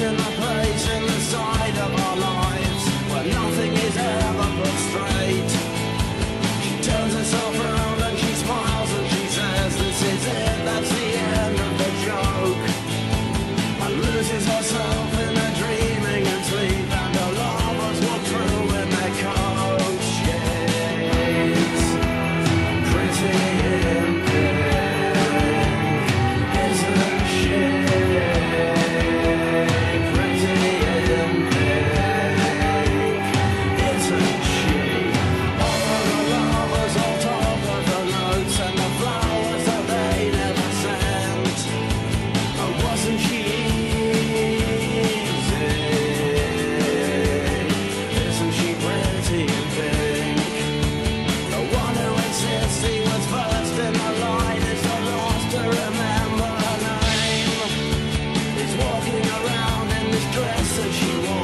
in the dress that she wore.